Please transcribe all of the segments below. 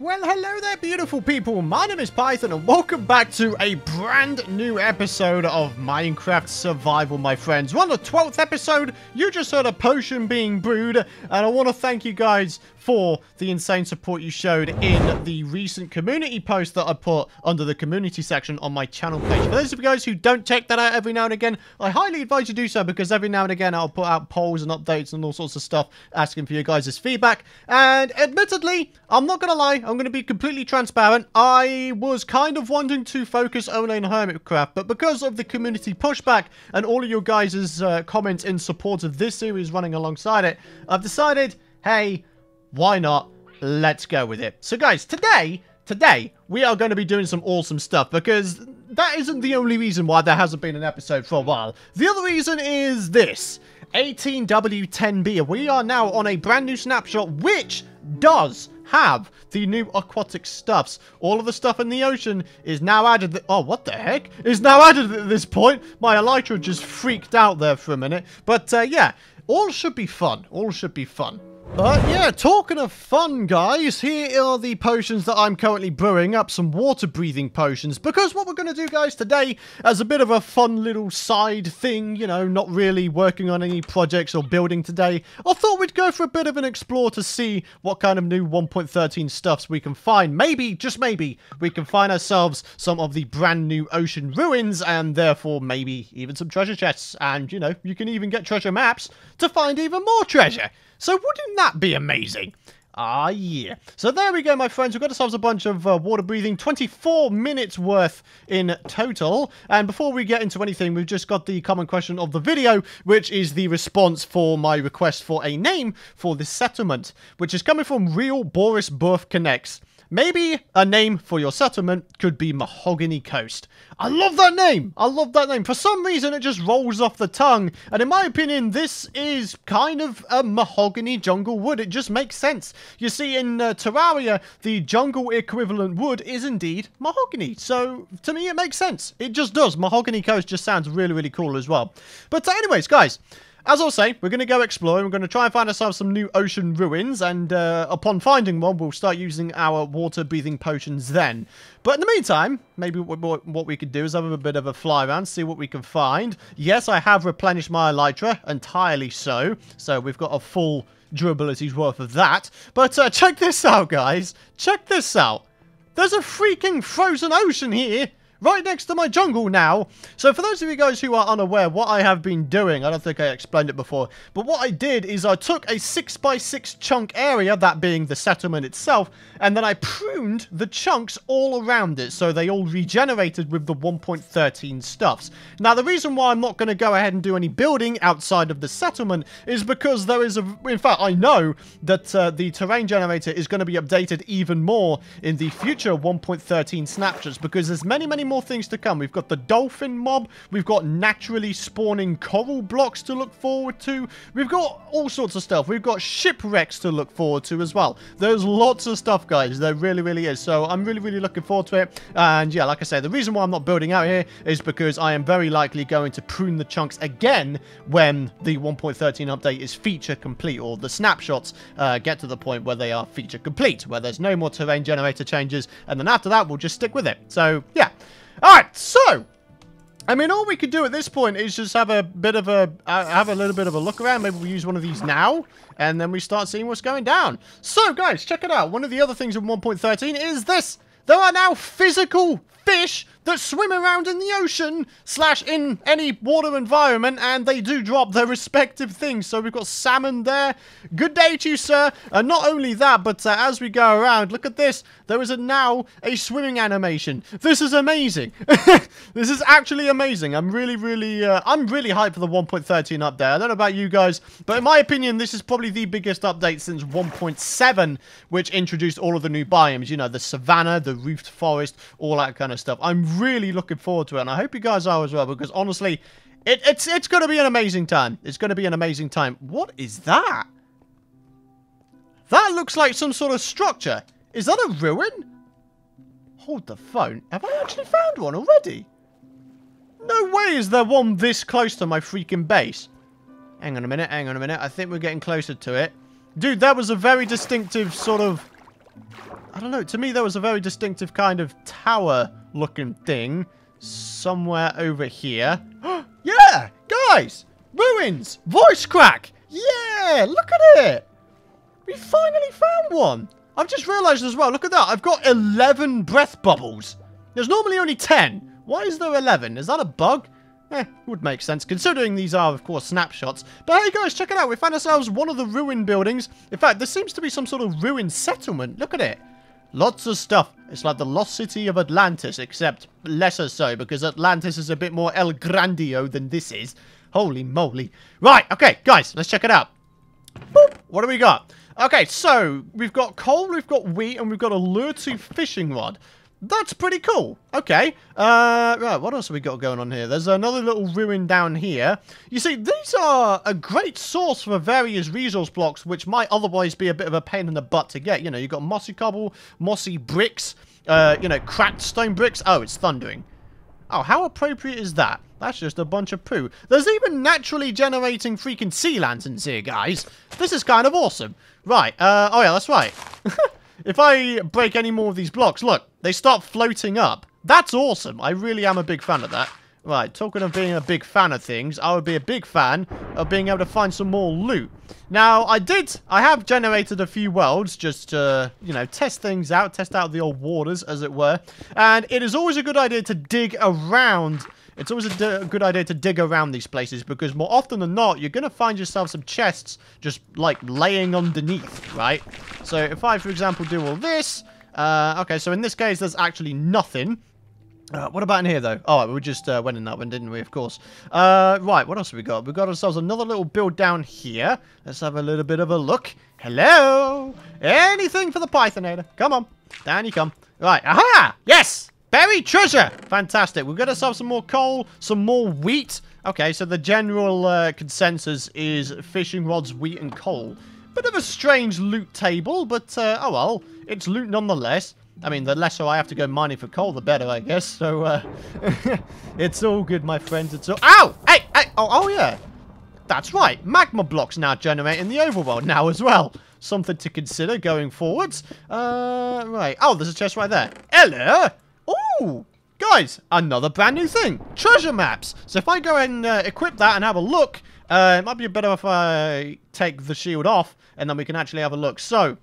Well, hello there, beautiful people. My name is Python, and welcome back to a brand new episode of Minecraft Survival, my friends. We're on the 12th episode. You just heard a potion being brewed, and I want to thank you guys for the insane support you showed in the recent community post that I put under the community section on my channel page. For those of you guys who don't check that out every now and again, I highly advise you do so because every now and again I'll put out polls and updates and all sorts of stuff asking for your guys' feedback. And admittedly, I'm not going to lie, I'm going to be completely transparent. I was kind of wanting to focus only on Hermitcraft, but because of the community pushback and all of your guys' uh, comments in support of this series running alongside it, I've decided, hey, why not? Let's go with it. So guys, today, today, we are going to be doing some awesome stuff because that isn't the only reason why there hasn't been an episode for a while. The other reason is this. 18W10B. We are now on a brand new snapshot which does have the new aquatic stuffs. All of the stuff in the ocean is now added. Oh, what the heck? Is now added at this point. My elytra just freaked out there for a minute. But uh, yeah, all should be fun. All should be fun. Uh, yeah, talking of fun, guys, here are the potions that I'm currently brewing up, some water-breathing potions, because what we're going to do, guys, today, as a bit of a fun little side thing, you know, not really working on any projects or building today, I thought we'd go for a bit of an explore to see what kind of new 1.13 stuffs we can find. Maybe, just maybe, we can find ourselves some of the brand new ocean ruins, and therefore maybe even some treasure chests, and, you know, you can even get treasure maps to find even more treasure. So wouldn't that be amazing? Ah, yeah. So there we go, my friends. We've got ourselves a bunch of uh, water breathing, 24 minutes worth in total. And before we get into anything, we've just got the common question of the video, which is the response for my request for a name for this settlement, which is coming from Real Boris Burf Connects. Maybe a name for your settlement could be Mahogany Coast. I love that name! I love that name. For some reason, it just rolls off the tongue. And in my opinion, this is kind of a mahogany jungle wood. It just makes sense. You see, in uh, Terraria, the jungle equivalent wood is indeed mahogany. So, to me, it makes sense. It just does. Mahogany Coast just sounds really, really cool as well. But anyways, guys, as I was saying, we're going to go exploring. We're going to try and find ourselves some new ocean ruins. And uh, upon finding one, we'll start using our water-breathing potions then. But in the meantime, maybe what we could do is have a bit of a fly around, see what we can find. Yes, I have replenished my elytra, entirely so. So we've got a full durability's worth of that. But uh, check this out, guys. Check this out. There's a freaking frozen ocean here right next to my jungle now. So for those of you guys who are unaware, what I have been doing, I don't think I explained it before, but what I did is I took a 6x6 chunk area, that being the settlement itself, and then I pruned the chunks all around it, so they all regenerated with the 1.13 stuffs. Now, the reason why I'm not going to go ahead and do any building outside of the settlement is because there is a... In fact, I know that uh, the terrain generator is going to be updated even more in the future 1.13 snapshots, because there's many, many more more things to come. We've got the dolphin mob. We've got naturally spawning coral blocks to look forward to. We've got all sorts of stuff. We've got shipwrecks to look forward to as well. There's lots of stuff, guys. There really, really is. So I'm really, really looking forward to it. And yeah, like I say, the reason why I'm not building out here is because I am very likely going to prune the chunks again when the 1.13 update is feature complete or the snapshots uh, get to the point where they are feature complete, where there's no more terrain generator changes. And then after that, we'll just stick with it. So yeah. Alright, so, I mean, all we could do at this point is just have a bit of a, uh, have a little bit of a look around. Maybe we use one of these now, and then we start seeing what's going down. So, guys, check it out. One of the other things in 1.13 is this. There are now physical fish that swim around in the ocean slash in any water environment and they do drop their respective things. So we've got salmon there. Good day to you, sir. And not only that, but uh, as we go around, look at this. There is a now a swimming animation. This is amazing. this is actually amazing. I'm really, really, uh, I'm really hyped for the 1.13 update. I don't know about you guys, but in my opinion, this is probably the biggest update since 1.7, which introduced all of the new biomes. You know, the savannah, the roofed forest, all that kind of stuff. I'm really looking forward to it, and I hope you guys are as well, because honestly, it, it's it's going to be an amazing time. It's going to be an amazing time. What is that? That looks like some sort of structure. Is that a ruin? Hold the phone. Have I actually found one already? No way is there one this close to my freaking base. Hang on a minute, hang on a minute. I think we're getting closer to it. Dude, that was a very distinctive sort of I don't know. To me, there was a very distinctive kind of tower-looking thing somewhere over here. yeah, guys, ruins, voice crack. Yeah, look at it. We finally found one. I've just realised as well. Look at that. I've got 11 breath bubbles. There's normally only 10. Why is there 11? Is that a bug? Eh, would make sense, considering these are, of course, snapshots. But hey, guys, check it out. We found ourselves one of the ruined buildings. In fact, there seems to be some sort of ruined settlement. Look at it. Lots of stuff. It's like the lost city of Atlantis, except lesser so, because Atlantis is a bit more El Grandio than this is. Holy moly. Right, okay, guys, let's check it out. Boop. What do we got? Okay, so we've got coal, we've got wheat, and we've got a lure fishing rod. That's pretty cool. Okay. Uh, right, what else have we got going on here? There's another little ruin down here. You see, these are a great source for various resource blocks, which might otherwise be a bit of a pain in the butt to get. You know, you've got mossy cobble, mossy bricks, uh, you know, cracked stone bricks. Oh, it's thundering. Oh, how appropriate is that? That's just a bunch of poo. There's even naturally generating freaking sea lanterns here, guys. This is kind of awesome. Right, uh, oh yeah, that's right. if I break any more of these blocks, look, they start floating up. That's awesome. I really am a big fan of that. Right, talking of being a big fan of things, I would be a big fan of being able to find some more loot. Now, I did, I have generated a few worlds just to, you know, test things out, test out the old waters, as it were. And it is always a good idea to dig around it's always a, good idea to dig around these places because more often than not, you're going to find yourself some chests just like laying underneath, right? So if I, for example, do all this, uh, okay, so in this case, there's actually nothing. Uh, what about in here, though? Oh, we just uh, went in that one, didn't we? Of course. Uh, right, what else have we got? We've got ourselves another little build down here. Let's have a little bit of a look. Hello? Anything for the Pythonator. Come on. Down you come. Right, aha! Yes! Buried treasure! Fantastic. We've got ourselves some more coal, some more wheat. Okay, so the general uh, consensus is fishing rods, wheat, and coal. Bit of a strange loot table, but uh, oh well. It's loot nonetheless. I mean, the less I have to go mining for coal, the better, I guess. So, uh, it's all good, my friends. It's all... Ow! Hey! Hey! Oh, oh, yeah. That's right. Magma blocks now generating the overworld now as well. Something to consider going forwards. Uh, right. Oh, there's a chest right there. Hello! Ooh! Guys, another brand new thing. Treasure maps. So if I go and uh, equip that and have a look, uh, it might be better if I take the shield off and then we can actually have a look. So,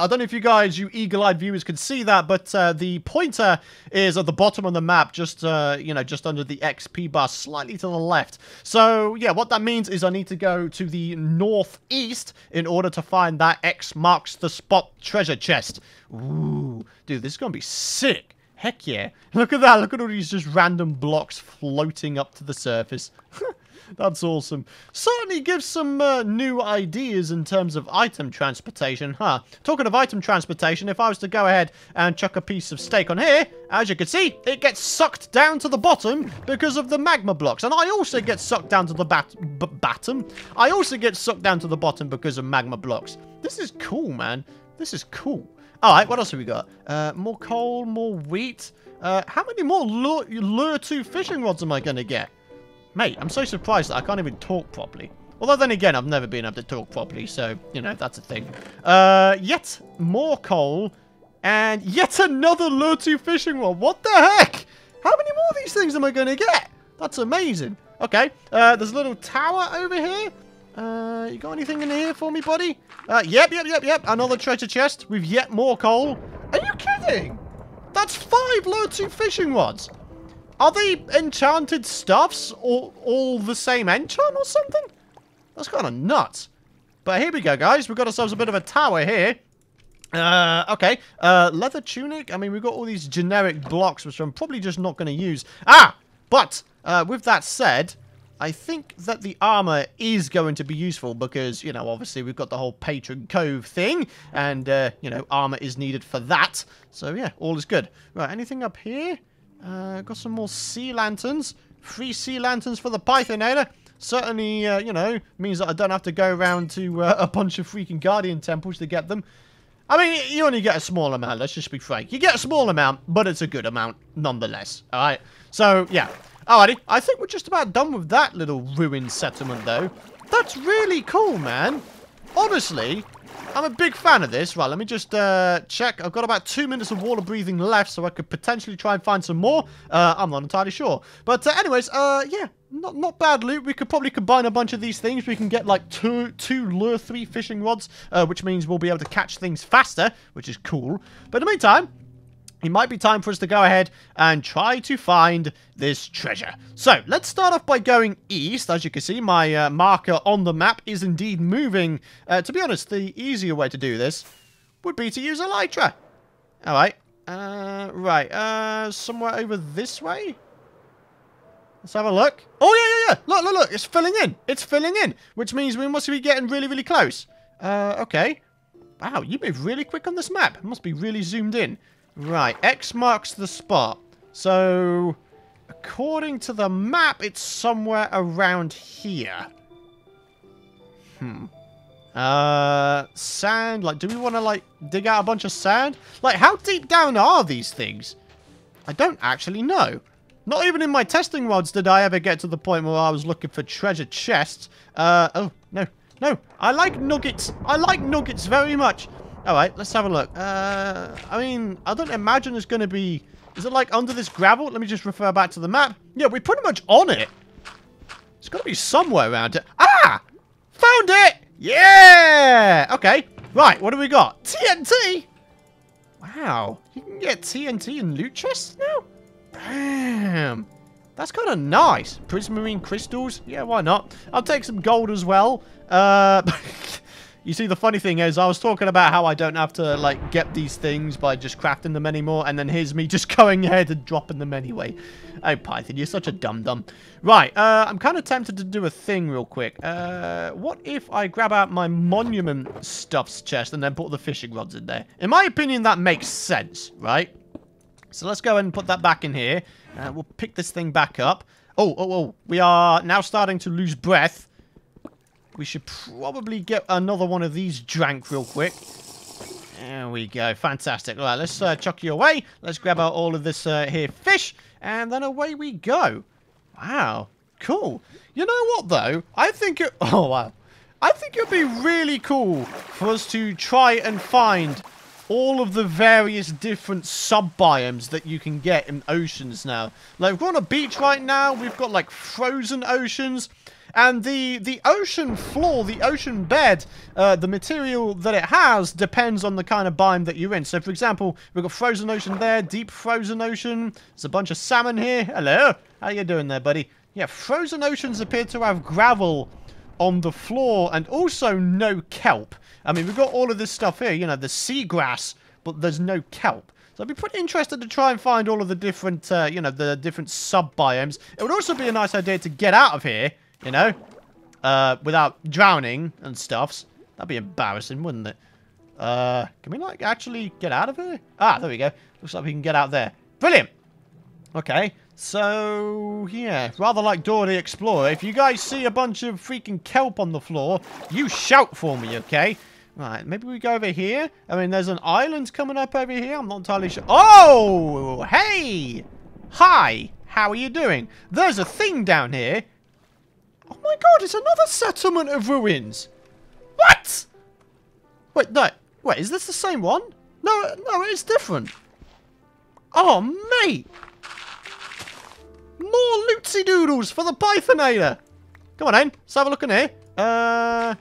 I don't know if you guys, you eagle-eyed viewers, can see that, but uh, the pointer is at the bottom of the map, just, uh, you know, just under the XP bar, slightly to the left. So, yeah, what that means is I need to go to the northeast in order to find that X marks the spot treasure chest. Ooh, dude, this is going to be sick. Heck yeah. Look at that. Look at all these just random blocks floating up to the surface. That's awesome. Certainly gives some uh, new ideas in terms of item transportation, huh? Talking of item transportation, if I was to go ahead and chuck a piece of steak on here, as you can see, it gets sucked down to the bottom because of the magma blocks. And I also get sucked down to the bat bottom. I also get sucked down to the bottom because of magma blocks. This is cool, man. This is cool. All right, what else have we got? Uh, more coal, more wheat. Uh, how many more lure, lure 2 fishing rods am I going to get? Mate, I'm so surprised that I can't even talk properly. Although then again, I've never been able to talk properly, so, you know, that's a thing. Uh, yet more coal, and yet another lure 2 fishing rod. What the heck? How many more of these things am I going to get? That's amazing. Okay, uh, there's a little tower over here. Uh, you got anything in here for me, buddy? Uh, yep, yep, yep, yep. Another treasure chest with yet more coal. Are you kidding? That's five lure 2 fishing rods. Are they enchanted stuffs or all the same enchant or something? That's kind of nuts. But here we go, guys. We've got ourselves a bit of a tower here. Uh, okay. Uh, leather tunic. I mean, we've got all these generic blocks, which I'm probably just not going to use. Ah! But, uh, with that said, I think that the armor is going to be useful because, you know, obviously we've got the whole Patron Cove thing, and, uh, you know, armor is needed for that. So, yeah, all is good. Right, anything up here? Uh, got some more sea lanterns. Free sea lanterns for the Pythonator. Certainly, uh, you know, means that I don't have to go around to uh, a bunch of freaking Guardian temples to get them. I mean, you only get a small amount, let's just be frank. You get a small amount, but it's a good amount nonetheless, alright? So, yeah. Alrighty, I think we're just about done with that little ruined settlement, though. That's really cool, man. Honestly, I'm a big fan of this. Right, let me just uh, check. I've got about two minutes of water breathing left, so I could potentially try and find some more. Uh, I'm not entirely sure. But uh, anyways, uh, yeah, not not bad loot. We could probably combine a bunch of these things. We can get like two two lure three fishing rods, uh, which means we'll be able to catch things faster, which is cool. But in the meantime, it might be time for us to go ahead and try to find this treasure. So, let's start off by going east. As you can see, my uh, marker on the map is indeed moving. Uh, to be honest, the easier way to do this would be to use Elytra. Alright. Uh, right. Uh, somewhere over this way? Let's have a look. Oh, yeah, yeah, yeah. Look, look, look. It's filling in. It's filling in. Which means we must be getting really, really close. Uh, okay. Wow, you move really quick on this map. It must be really zoomed in. Right, X marks the spot. So, according to the map, it's somewhere around here. Hmm. Uh, sand. Like, do we want to, like, dig out a bunch of sand? Like, how deep down are these things? I don't actually know. Not even in my testing rods did I ever get to the point where I was looking for treasure chests. Uh, oh, no. No, I like nuggets. I like nuggets very much. Alright, let's have a look. Uh, I mean, I don't imagine it's going to be... Is it like under this gravel? Let me just refer back to the map. Yeah, we're pretty much on it. It's got to be somewhere around it. Ah! Found it! Yeah! Okay. Right, what do we got? TNT! Wow. You can get TNT in loot chests now? Bam! That's kind of nice. Prismarine crystals? Yeah, why not? I'll take some gold as well. Uh... You see, the funny thing is, I was talking about how I don't have to, like, get these things by just crafting them anymore, and then here's me just going ahead and dropping them anyway. Oh, Python, you're such a dum-dum. Right, uh, I'm kind of tempted to do a thing real quick. Uh, what if I grab out my monument stuffs chest and then put the fishing rods in there? In my opinion, that makes sense, right? So let's go and put that back in here. Uh, we'll pick this thing back up. Oh, oh, oh, we are now starting to lose breath. We should probably get another one of these drank real quick. There we go. Fantastic. All right, let's uh, chuck you away. Let's grab out all of this uh, here fish. And then away we go. Wow. Cool. You know what, though? I think it... Oh, wow. I think it'd be really cool for us to try and find all of the various different sub-biomes that you can get in oceans now. Like, we're on a beach right now. We've got, like, frozen oceans. And the, the ocean floor, the ocean bed, uh, the material that it has depends on the kind of biome that you're in. So, for example, we've got frozen ocean there, deep frozen ocean. There's a bunch of salmon here. Hello. How you doing there, buddy? Yeah, frozen oceans appear to have gravel on the floor and also no kelp. I mean, we've got all of this stuff here, you know, the seagrass, but there's no kelp. So I'd be pretty interested to try and find all of the different, uh, you know, the different sub-biomes. It would also be a nice idea to get out of here you know? Uh, without drowning and stuffs. That'd be embarrassing, wouldn't it? Uh, can we, like, actually get out of here? Ah, there we go. Looks like we can get out there. Brilliant! Okay, so, yeah, rather like Dora the Explorer, if you guys see a bunch of freaking kelp on the floor, you shout for me, okay? Right, maybe we go over here. I mean, there's an island coming up over here. I'm not entirely sure. Oh, hey! Hi, how are you doing? There's a thing down here my god, it's another settlement of ruins. What? Wait, no. Wait, is this the same one? No, no, it's different. Oh, mate. More lootsy doodles for the Pythonator. Come on, then. Let's have a look in here. Uh,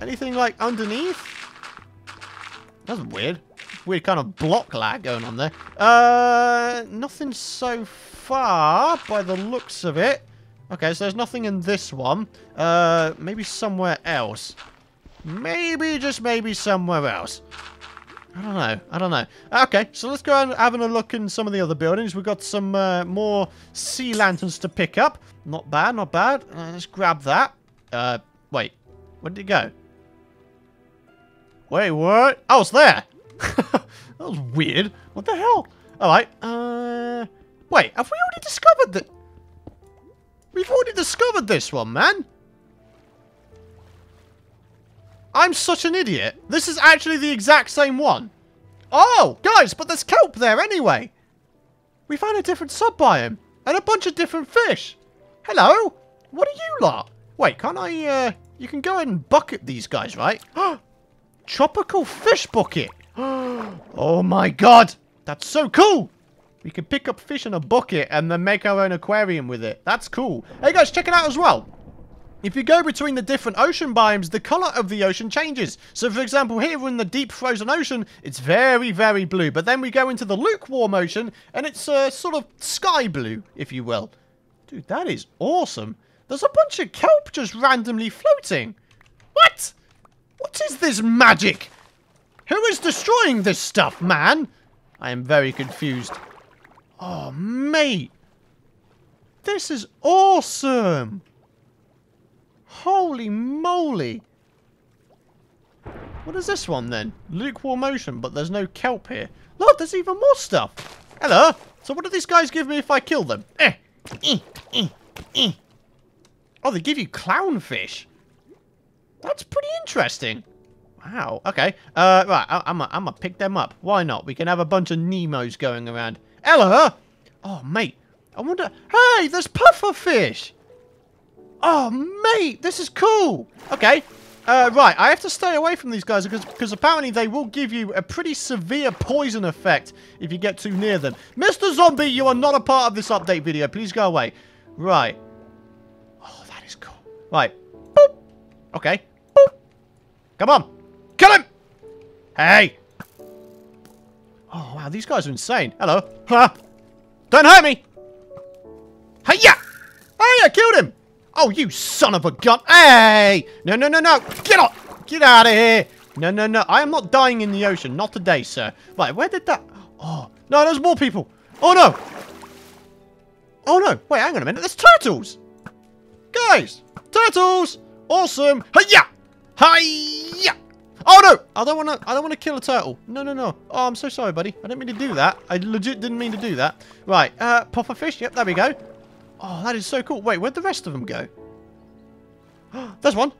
anything like underneath? That's weird. Weird kind of block lag going on there. Uh, nothing so far by the looks of it. Okay, so there's nothing in this one. Uh, maybe somewhere else. Maybe, just maybe somewhere else. I don't know. I don't know. Okay, so let's go and having a look in some of the other buildings. We've got some uh, more sea lanterns to pick up. Not bad, not bad. Uh, let's grab that. Uh, wait. Where did it go? Wait, what? Oh, it's there. that was weird. What the hell? All right. Uh, wait, have we already discovered that? We've already discovered this one, man. I'm such an idiot. This is actually the exact same one. Oh, guys, but there's kelp there anyway. We found a different sub-biome and a bunch of different fish. Hello? What are you lot? Wait, can't I, uh, you can go and bucket these guys, right? tropical fish bucket. oh my god. That's so cool. We can pick up fish in a bucket and then make our own aquarium with it. That's cool. Hey guys, check it out as well. If you go between the different ocean biomes, the color of the ocean changes. So, for example, here in the deep frozen ocean, it's very, very blue. But then we go into the lukewarm ocean, and it's uh, sort of sky blue, if you will. Dude, that is awesome. There's a bunch of kelp just randomly floating. What? What is this magic? Who is destroying this stuff, man? I am very confused. Oh, mate. This is awesome. Holy moly. What is this one then? Lukewarm ocean, but there's no kelp here. Look, there's even more stuff. Hello. So what do these guys give me if I kill them? Eh. Eh. Eh. Eh. Oh, they give you clownfish. That's pretty interesting. Wow. Okay. Uh, right. I I'm going to pick them up. Why not? We can have a bunch of Nemos going around. Hello. Oh, mate. I wonder... Hey, there's pufferfish. Oh, mate, this is cool. Okay, uh, right, I have to stay away from these guys because, because apparently they will give you a pretty severe poison effect if you get too near them. Mr. Zombie, you are not a part of this update video. Please go away. Right. Oh, that is cool. Right. Boop. Okay. Boop. Come on. Kill him. Hey. Oh, wow, these guys are insane. Hello. Huh. Don't hurt me. Hey, I killed him. Oh, you son of a gun. Hey! No, no, no, no. Get off. Get out of here. No, no, no. I am not dying in the ocean. Not today, sir. Right, where did that... Oh, no, there's more people. Oh, no. Oh, no. Wait, hang on a minute. There's turtles. Guys, turtles. Awesome. Hiya! Hiya! Oh no! I don't want to. I don't want to kill a turtle. No, no, no. Oh, I'm so sorry, buddy. I didn't mean to do that. I legit didn't mean to do that. Right. Uh, puffer fish. Yep, there we go. Oh, that is so cool. Wait, where'd the rest of them go? There's one.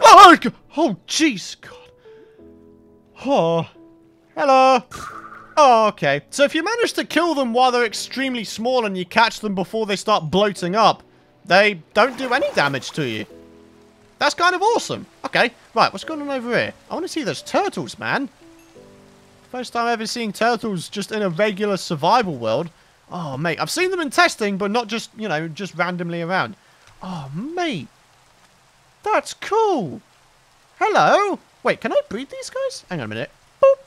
Oh, oh, jeez, God. Oh, hello. Oh, okay. So if you manage to kill them while they're extremely small and you catch them before they start bloating up, they don't do any damage to you. That's kind of awesome. Okay, right, what's going on over here? I want to see those turtles, man. First time ever seeing turtles just in a regular survival world. Oh, mate. I've seen them in testing, but not just, you know, just randomly around. Oh, mate. That's cool. Hello. Wait, can I breed these guys? Hang on a minute. Boop.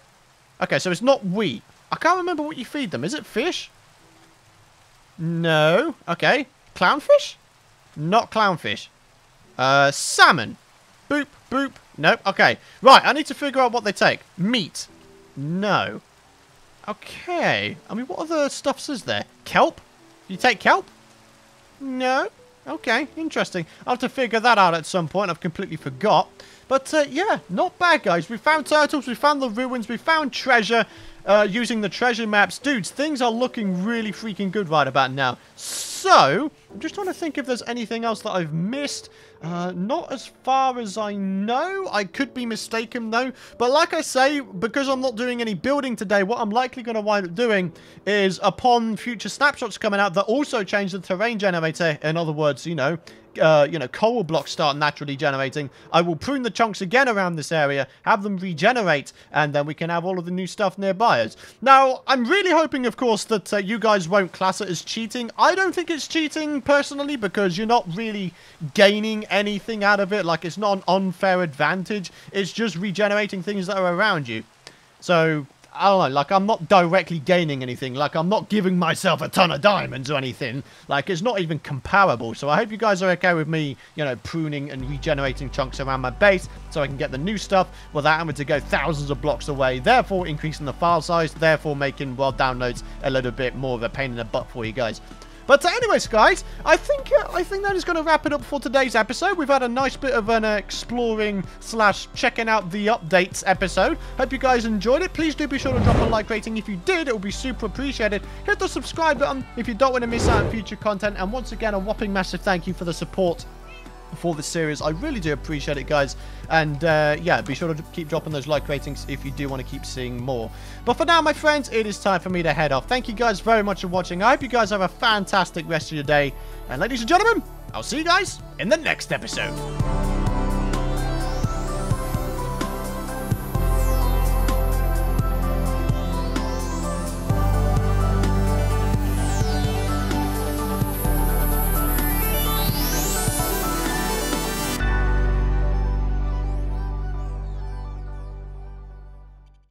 Okay, so it's not wheat. I can't remember what you feed them. Is it fish? No. Okay. Clownfish? Not clownfish. Uh, salmon. Boop, boop. Nope. Okay. Right, I need to figure out what they take. Meat. No. Okay. I mean, what other stuffs is there? Kelp? You take kelp? No. Okay, interesting. I'll have to figure that out at some point. I've completely forgot. But, uh, yeah, not bad, guys. We found turtles, we found the ruins, we found treasure uh, using the treasure maps. Dudes, things are looking really freaking good right about now. So, I'm just trying to think if there's anything else that I've missed. Uh, not as far as I know. I could be mistaken, though. But like I say, because I'm not doing any building today, what I'm likely going to wind up doing is upon future snapshots coming out that also change the terrain generator. In other words, you know, uh, you know, coal blocks start naturally generating, I will prune the chunks again around this area, have them regenerate, and then we can have all of the new stuff nearby us. Now, I'm really hoping, of course, that uh, you guys won't class it as cheating. I don't think it's cheating, personally, because you're not really gaining anything out of it. Like, it's not an unfair advantage. It's just regenerating things that are around you. So, I don't know, like, I'm not directly gaining anything. Like, I'm not giving myself a ton of diamonds or anything. Like, it's not even comparable. So I hope you guys are okay with me, you know, pruning and regenerating chunks around my base so I can get the new stuff without having to go thousands of blocks away, therefore increasing the file size, therefore making world downloads a little bit more of a pain in the butt for you guys. But uh, anyways, guys, I think uh, I think that is going to wrap it up for today's episode. We've had a nice bit of an uh, exploring slash checking out the updates episode. Hope you guys enjoyed it. Please do be sure to drop a like rating if you did. It would be super appreciated. Hit the subscribe button if you don't want to miss out on future content. And once again, a whopping massive thank you for the support for this series. I really do appreciate it, guys. And uh, yeah, be sure to keep dropping those like ratings if you do want to keep seeing more. But for now, my friends, it is time for me to head off. Thank you guys very much for watching. I hope you guys have a fantastic rest of your day. And ladies and gentlemen, I'll see you guys in the next episode.